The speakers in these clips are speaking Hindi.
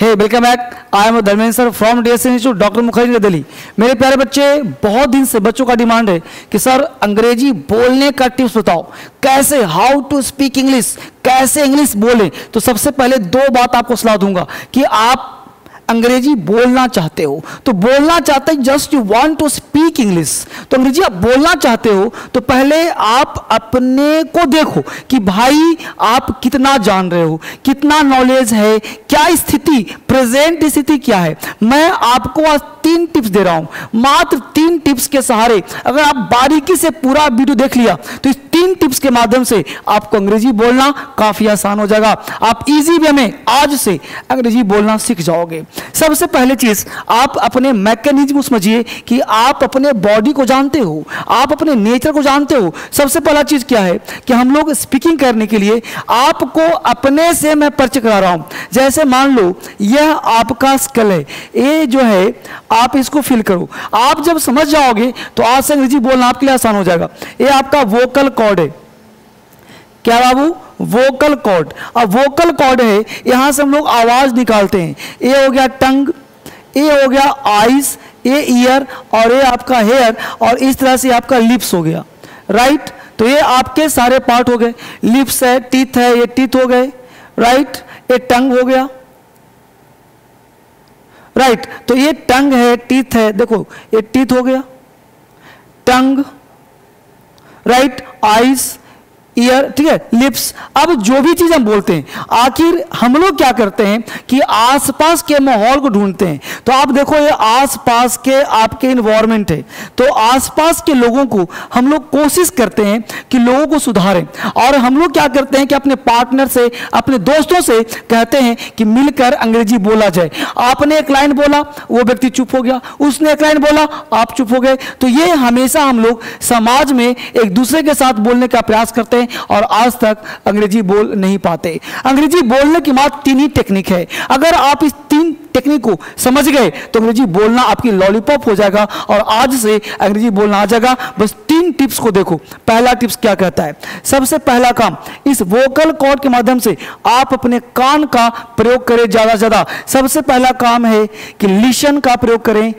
Hey welcome back I am Dharmendra sir from D S institute doctor Mukherjee Delhi मेरे प्यारे बच्चे, बहुत दिन से बच्चों का डिमांड है कि सर अंग्रेज़ी बोलने का टिप्स बताओ। कैसे हाउ टू स्पीक इंग्लिश कैसे इंग्लिश बोले? तो सबसे पहले दो बात आपको सलाह दूँगा कि आप अंग्रेज़ी बोलना चाहते हो तो बोलना चाहते just you want to speak English तो अंग्रेज़ी आप बोलना चाहते हो तो पहले आप अपने को देखो कि भाई आप कितना जान रहे हो, कितना नॉलेज है, क्या स्थिति प्रेजेंट स्थिति क्या है। मैं आपको तीन टिप्स दे रहा हूँ। मात्र तीन टिप्स के सहारे अगर आप बारीकी से पूरा वीडियो देख लिया तो इस तीन टिप्स के माध्यम से आपको अंग्रेज़ी बोलना काफ़ी आसान हो जाएगा। आप इजी वे में आज से अंग्रेज़ी बोलना सीख जाओगे। सबसे पहले चीज़, आप अपने मैकेनिज्म समझिए कि आप अपने बॉडी को जानते हो, आप अपने नेचर को जानते हो। सबसे पहला चीज़ क्या है कि हम लोग स्पीकिंग करने के लिए आपको अपने से मैं परिचय करा रहा हूँ। जैसे मान लो, यह आपका स्कल है। ये जो है आप इसको फील करो। आप जब समझ जाओगे तो आज से अंग्रेज़ी बोलना आपके लिए आसान हो जाएगा। ये आपका वोकल कॉर्ड है। क्या बाबू? वोकल कॉर्ड अब वोकल कॉर्ड है, यहाँ से हम लोग आवाज़ निकालते हैं। ये हो गया टंग, ये हो गया आइस ये ईयर और ये आपका हेयर और इस तरह से आपका लिप्स हो गया। राइट तो ये आपके सारे पार्ट हो गए। लिप्स है टीथ है, ये टीथ हो गए। राइट ये टंग हो गया। राइट right, तो ये टंग है टीथ है। देखो ये टीथ हो गया। टंग। राइट आइस ईयर ठीक है लिप्स अब जो भी चीज़ हम बोलते हैं, आखिर हम लोग क्या करते हैं कि आसपास के माहौल को ढूंढते हैं। तो आप देखो, ये आसपास के आपके इन्वायरमेंट है। तो आसपास के लोगों को हम लोग कोशिश करते हैं कि लोगों को सुधारें। और हम लोग क्या करते हैं कि अपने पार्टनर से, अपने दोस्तों से कहते हैं कि मिलकर अंग्रेज़ी बोला जाए। आपने एक लाइन बोला, वो व्यक्ति चुप हो गया। उसने एक लाइन बोला, आप चुप हो गए। तो ये हमेशा हम लोग समाज में एक दूसरे के साथ बोलने का प्रयास करते हैं। और आज तक अंग्रेज़ी बोल नहीं पाते। अंग्रेज़ी बोलने की मात्र तीन ही टेक्निक है। अगर आप इस तीन टेक्निक को समझ गए तो अंग्रेज़ी बोलना आपकी लॉलीपॉप हो जाएगा और आज से अंग्रेज़ी बोलना आ जाएगा। बस तीन टिप्स को देखो। पहला टिप्स क्या कहता है? सबसे पहला काम, इस वोकल कॉर्ड के माध्यम से आप अपने कान का प्रयोग करें ज़्यादा से ज़्यादा। सबसे पहला काम है कि लिशन का प्रयोग करें।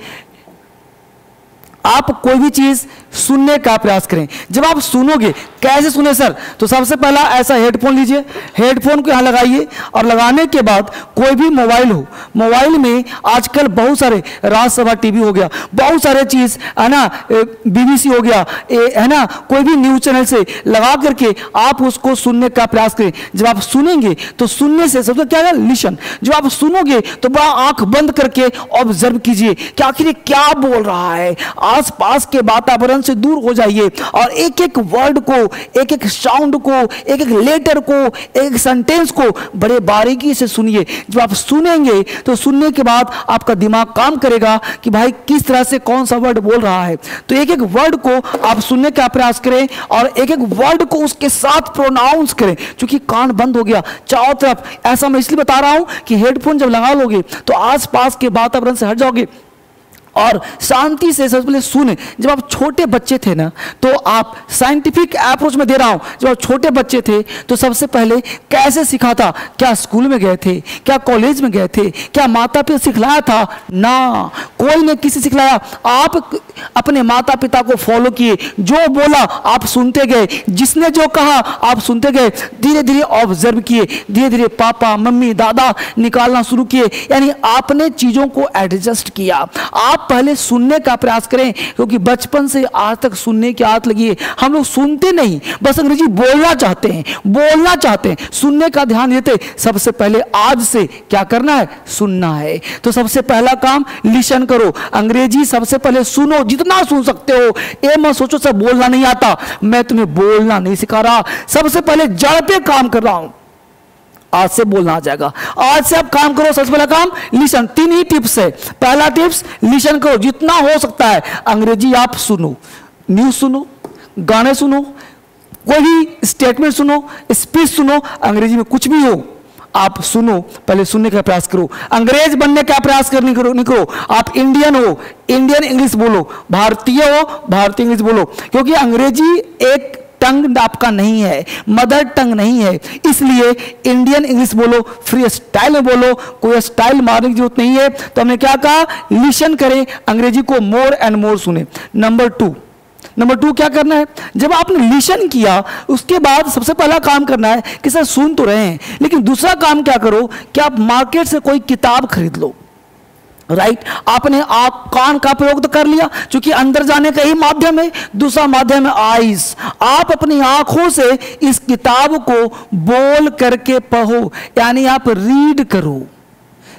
आप कोई भी चीज़ सुनने का प्रयास करें। जब आप सुनोगे कैसे सुने सर? तो सबसे पहला ऐसा हेडफोन लीजिए। हेडफोन को यहाँ लगाइए और लगाने के बाद कोई भी मोबाइल हो मोबाइल में आजकल बहुत सारे राज्यसभा टीवी हो गया बहुत सारे चीज़ है ना बीबीसी हो गया ए, है ना कोई भी न्यूज़ चैनल से लगा करके आप उसको सुनने का प्रयास करें। जब आप सुनेंगे तो सुनने से सबसे क्या है? लिशन जब आप सुनोगे तो बड़ा आँख बंद करके ऑब्ज़र्व कीजिए कि आखिर क्या बोल रहा है? आसपास के वातावरण से दूर हो जाइए और एक एक वर्ड को एक एक साउंड को एक एक लेटर को एक सेंटेंस को बड़े बारीकी से सुनिए। जब आप सुनेंगे तो सुनने के बाद आपका दिमाग काम करेगा कि भाई किस तरह से कौन सा वर्ड बोल रहा है। तो एक एक वर्ड को आप सुनने का प्रयास करें और एक एक वर्ड को उसके साथ प्रोनाउंस करें क्योंकि कान बंद हो गया। चारों तरफ़, ऐसा मैं इसलिए बता रहा हूँ कि हेडफोन जब लगा लोगे तो आसपास के वातावरण से हट जाओगे। और शांति से सबसे पहले सुने, जब आप छोटे बच्चे थे ना तो आप साइंटिफिक अप्रोच में दे रहा हूँ, जब आप छोटे बच्चे थे तो सबसे पहले कैसे सिखा था? क्या स्कूल में गए थे? क्या कॉलेज में गए थे? क्या माता पिता सिखलाया था? ना, कोई ने किसी सिखलाया? आप अपने माता पिता को फॉलो किए। जो बोला, आप सुनते गए। जिसने जो कहा, आप सुनते गए। धीरे धीरे ऑब्ज़र्व किए। धीरे धीरे पापा, मम्मी, दादा निकालना शुरू किए। यानी आपने चीज़ों को एडजस्ट किया। आप आप पहले सुनने का प्रयास करें, क्योंकि बचपन से आज तक सुनने की आदत लगी है। हम लोग सुनते नहीं, बस अंग्रेज़ी बोलना चाहते हैं, बोलना चाहते हैं। सुनने का ध्यान देते। सबसे पहले आज से क्या करना है? सुनना है। तो सबसे पहला काम लिशन करो। अंग्रेज़ी सबसे पहले सुनो, जितना सुन सकते हो। ये मत सोचो, सब बोलना नहीं आता। मैं तुम्हें बोलना नहीं सिखा रहा। सबसे पहले जड़ पे काम कर रहा हूँ। आज से बोलना आ जाएगा। आज से आप काम करो, सबसे पहला काम लिसन। तीन ही टिप्स है। पहला टिप्स, लिसन करो। जितना हो सकता है, अंग्रेज़ी आप सुनो। न्यूज़ सुनो, गाने सुनो, कोई भी स्टेटमेंट सुनो स्पीच सुनो, अंग्रेज़ी में कुछ भी हो, आप सुनो। पहले सुनने का प्रयास करो। अंग्रेज़ बनने का प्रयास करने करो नहीं करो आप इंडियन हो इंडियन इंग्लिश बोलो। भारतीय हो, भारतीय इंग्लिश बोलो। क्योंकि अंग्रेज़ी एक टंग आपका नहीं है, मदर टंग नहीं है। इसलिए इंडियन इंग्लिश बोलो फ्री स्टाइल में बोलो, कोई स्टाइल मारने की ज़रूरत नहीं है। तो हमने क्या कहा? लिशन करें, अंग्रेज़ी को मोर एंड मोर सुने। नंबर टू नंबर टू क्या करना है? जब आपने लिशन किया, उसके बाद सबसे पहला काम करना है कि सर सुन तो रहे हैं, लेकिन दूसरा काम क्या करो? कि आप मार्केट से कोई किताब खरीद लो। राइट? आपने आप कान का प्रयोग तो कर लिया, क्योंकि अंदर जाने का ही माध्यम है, दूसरा माध्यम है आइस आप अपनी आँखों से इस किताब को बोल करके पढ़ो, यानी आप रीड करो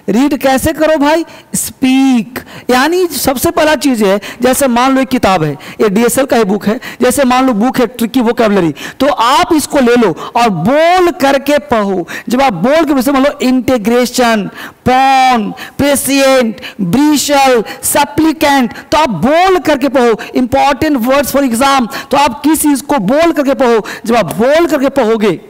रीड कैसे करो भाई? स्पीक यानी सबसे पहला चीज़ है, जैसे मान लो एक किताब है, ये डीएसएल का ही बुक है, जैसे मान लो बुक है ट्रिकी वोकेबलरी तो आप इसको ले लो और बोल करके पढ़ो। जब आप बोल के मान लो इंटीग्रेशन पॉन प्रेसियंट ब्रीशल सप्लीकेंट तो आप बोल करके पढ़ो। इंपॉर्टेंट वर्ड्स फॉर एग्ज़ाम तो आप किस चीज़ को बोल करके पढ़ो। जब आप बोल करके पढ़ोगे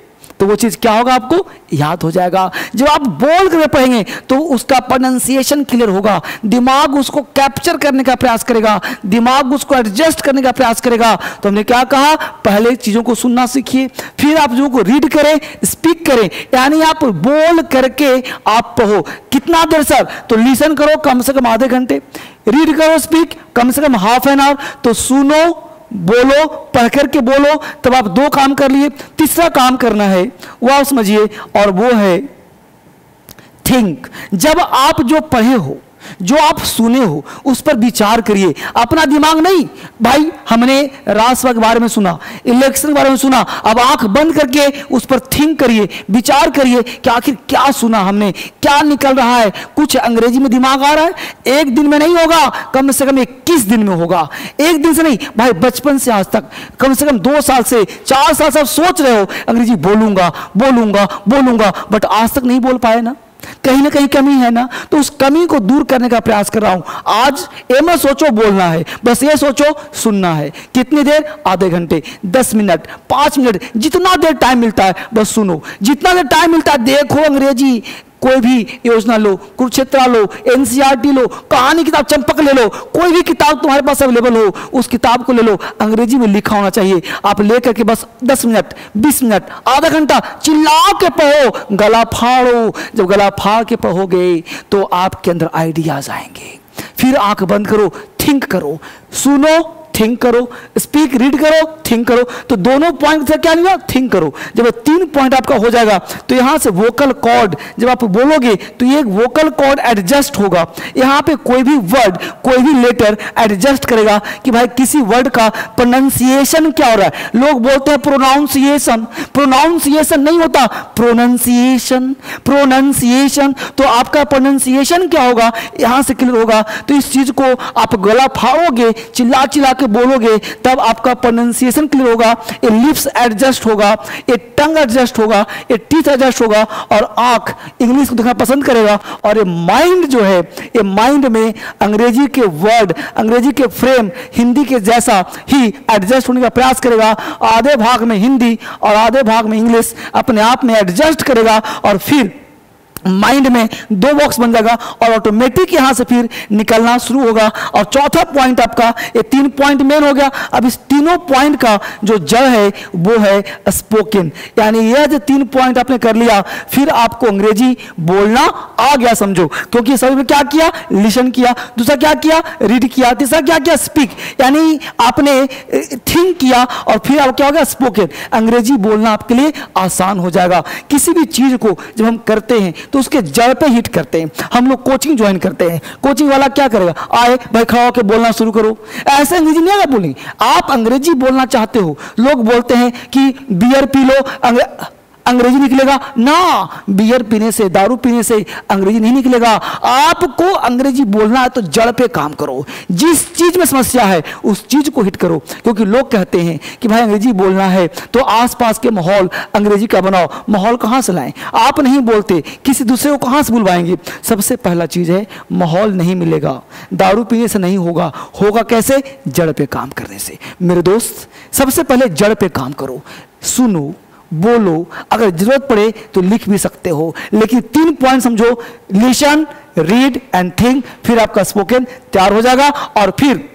तो वो चीज़ क्या होगा आपको? याद हो जाएगा। जब आप बोल कर पढ़ेंगे तो उसका प्रोनाउंसिएशन क्लियर होगा। दिमाग उसको कैप्चर करने का प्रयास करेगा। दिमाग उसको एडजस्ट करने का प्रयास करेगा। तो हमने क्या कहा? पहले चीज़ों को सुनना सीखिए। फिर आप जो को रीड करें स्पीक करें। यानी आप बोल करके आप पढ़ो। कितना देर सर? तो लिसन करो कम से कम आधे घंटे। रीड करो स्पीक कम से कम हाफ़ एन आवर तो सुनो बोलो, पढ़ करके बोलो, तब आप दो काम कर लिए, तीसरा काम करना है, वह समझिए, और वो है थिंक जब आप जो पढ़े हो जो आप सुने हो, उस पर विचार करिए। अपना दिमाग नहीं। भाई, हमने राजसभा के बारे में सुना, इलेक्शन के बारे में सुना। अब आँख बंद करके उस पर थिंक करिए, विचार करिए कि आखिर क्या सुना हमने, क्या निकल रहा है। कुछ अंग्रेज़ी में दिमाग आ रहा है, एक दिन में नहीं होगा, कम से कम इक्कीस दिन में होगा। एक दिन से नहीं, भाई, बचपन से आज तक, कम से कम दो साल से, चार साल से आप सोच रहे हो, अंग्रेज़ी बोलूँगा बोलूँगा बोलूँगा बट आज तक नहीं बोल पाए ना। कहीं ना कहीं कमी है ना तो उस कमी को दूर करने का प्रयास कर रहा हूँ। आज ये मत सोचो बोलना है, बस ये सोचो सुनना है। कितनी देर? आधे घंटे, दस मिनट, पाँच मिनट, जितना देर टाइम मिलता है, बस सुनो। जितना देर टाइम मिलता है, देखो अंग्रेज़ी। कोई भी योजना लो, कुरुक्षेत्र लो एनसीआरटी लो, कहानी किताब चंपक ले लो, कोई भी किताब तुम्हारे पास अवेलेबल हो, उस किताब को ले लो। अंग्रेज़ी में लिखा होना चाहिए। आप लेकर के बस 10 मिनट 20 मिनट, आधा घंटा चिल्ला के पढ़ो, गला फाड़ो। जब गला फाड़ के पढ़ोगे तो आपके अंदर आइडियाज़ आएँगे। फिर आँख बंद करो थिंक करो। सुनो थिंक करो स्पीक रीड करो थिंक करो। तो दोनों पॉइंट से क्या हुआ? थिंक करो। जब तीन पॉइंट आपका हो जाएगा तो यहाँ से वोकल कॉर्ड जब आप बोलोगे तो ये वोकल कॉर्ड एडजस्ट होगा। यहाँ पे कोई भी वर्ड कोई भी लेटर एडजस्ट करेगा कि भाई किसी वर्ड का प्रोनाउंसिएशन क्या हो रहा है। लोग बोलते हैं प्रोनाउंसिएशन प्रोनाउंसिएशन नहीं होता। प्रोनाउंसिएशन प्रोनाउंसिएशन तो आपका प्रोनाउंसिएशन क्या होगा? यहाँ से क्लियर होगा। तो इस चीज़ को आप गला फाड़ोगे चिल्ला चिल्ला के बोलोगे, तब आपका प्रोनाउंसिएशन क्लियर होगा, ये लिप्स एडजस्ट होगा, ये टंग एडजस्ट होगा, ये टीथ एडजस्ट होगा, और आँख इंग्लिश को देखना पसंद करेगा, और ये माइंड जो है, ये माइंड में अंग्रेज़ी के वर्ड अंग्रेज़ी के फ्रेम हिंदी के जैसा ही एडजस्ट होने का प्रयास करेगा, आधे भाग में हिंदी और आधे भाग में इंग्लिश अपने आप में एडजस्ट करेगा, और फिर माइंड में दो बॉक्स बन जाएगा और ऑटोमेटिक यहाँ से फिर निकलना शुरू होगा। और चौथा पॉइंट आपका, ये तीन पॉइंट मेन हो गया। अब इस तीनों पॉइंट का जो जड़ है, वो है स्पोकन यानी यह जो तीन पॉइंट आपने कर लिया, फिर आपको अंग्रेज़ी बोलना आ गया समझो। क्योंकि सभी में क्या किया? लिसन किया। दूसरा क्या किया? रीड किया। तीसरा क्या किया? स्पीक यानी आपने थिंक किया और फिर आप क्या हो गया? स्पोकन अंग्रेज़ी बोलना आपके लिए आसान हो जाएगा। किसी भी चीज़ को जब हम करते हैं तो उसके जड़ पे हिट करते हैं। हम लोग कोचिंग ज्वाइन करते हैं। कोचिंग वाला क्या करेगा? आए, भाई खड़ा होकर बोलना शुरू करो। ऐसे अंग्रेज़ी नहीं आएगा बोलेंगे आप अंग्रेज़ी बोलना चाहते हो, लोग बोलते हैं कि बियर पी लो अंग्रेज़ी निकलेगा। ना बियर पीने से, दारू पीने से अंग्रेज़ी नहीं निकलेगा। आपको अंग्रेज़ी बोलना है तो जड़ पे काम करो। जिस चीज़ में समस्या है, उस चीज़ को हिट करो। क्योंकि लोग कहते हैं कि भाई, अंग्रेज़ी बोलना है तो आसपास के माहौल अंग्रेज़ी का बनाओ। माहौल कहाँ से लाएँ? आप नहीं बोलते, किसी दूसरे को कहाँ से बुलवाएँगे? सबसे पहला चीज़ है, माहौल नहीं मिलेगा। दारू पीने से नहीं होगा। होगा कैसे? जड़ पे काम करने से। मेरे दोस्त, सबसे पहले जड़ पे काम करो। सुनो बोलो, अगर ज़रूरत पड़े तो लिख भी सकते हो। लेकिन तीन पॉइंट समझो लिशन रीड एंड थिंक फिर आपका स्पोकन तैयार हो जाएगा। और फिर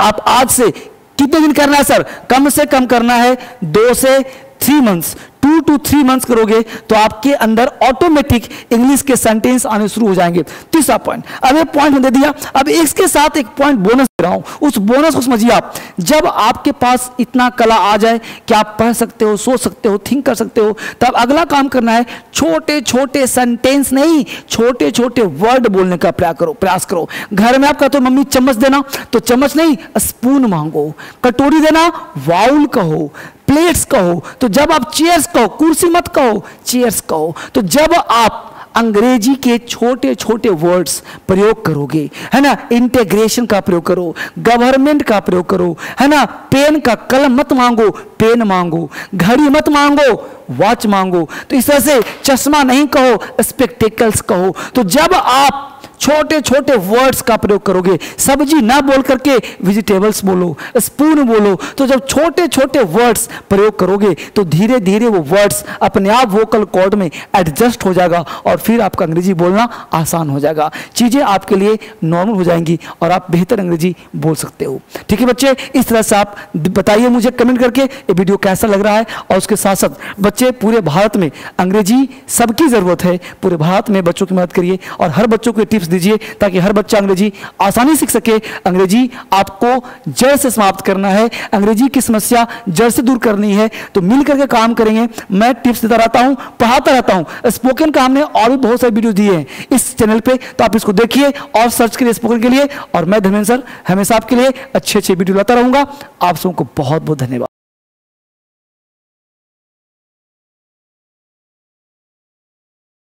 आप आज से कितने दिन करना है सर कम से कम करना है, दो से three months to two three months करोगे तो आपके अंदर ऑटोमेटिक इंग्लिश के सेंटेंस आने शुरू हो जाएँगे। तीसरा पॉइंट अब एक पॉइंट दे दिया। अब इसके साथ एक पॉइंट बोनस दे रहा हूँ। उस बोनस को समझिए आप। जब आपके पास इतना कला आ जाए कि आप पढ़ सकते हो, सोच सकते हो थिंक कर सकते हो, तब अगला काम करना है छोटे छोटे सेंटेंस नहीं छोटे छोटे वर्ड बोलने का प्रयास करो प्रयास करो। घर में आप कहते हो, मम्मी, चम्मच देना। तो चम्मच नहीं स्पून मांगो। कटोरी देना, वाउल कहो। प्लेट्स कहो तो जब आप चेयर्स कहो, कुर्सी मत कहो, चेयर्स कहो तो जब आप अंग्रेज़ी के छोटे छोटे वर्ड्स प्रयोग करोगे, है ना इंटेग्रेशन का प्रयोग करो गवर्नमेंट का प्रयोग करो, है ना पेन का कलम मत मांगो पेन मांगो, घड़ी मत मांगो वॉच मांगो तो इस तरह से चश्मा नहीं कहो स्पेक्टिकल्स कहो तो जब आप छोटे छोटे वर्ड्स का प्रयोग करोगे। सब्ज़ी ना बोल करके वेजिटेबल्स बोलो स्पून बोलो तो जब छोटे छोटे वर्ड्स प्रयोग करोगे तो धीरे धीरे वो वर्ड्स अपने आप वोकल कॉर्ड में एडजस्ट हो जाएगा और फिर आपका अंग्रेज़ी बोलना आसान हो जाएगा। चीज़ें आपके लिए नॉर्मल हो जाएँगी और आप बेहतर अंग्रेज़ी बोल सकते हो। ठीक है बच्चे, इस तरह से आप बताइए मुझे कमेंट करके, ये वीडियो कैसा लग रहा है? और उसके साथ साथ बच्चे, पूरे भारत में अंग्रेज़ी सबकी ज़रूरत है। पूरे भारत में बच्चों की मदद करिए और हर बच्चों को टिप्स दीजिए, ताकि हर बच्चा अंग्रेज़ी आसानी सीख सके। अंग्रेज़ी आपको जड़ से समाप्त करना है। अंग्रेज़ी की समस्या जड़ से दूर करनी है। तो मिल करके काम करेंगे। मैं टिप्स देता रहता हूँ, पढ़ाता रहता हूँ। स्पोकन का हमने और भी बहुत सारे वीडियो दिए हैं इस चैनल पे। तो आप इसको देखिए और सर्च करिए स्पोकन के लिए। और मैं धर्मेंद्र सर, हमेशा आपके लिए अच्छे अच्छे वीडियो लाता रहूँगा। आप सबको बहुत बहुत धन्यवाद।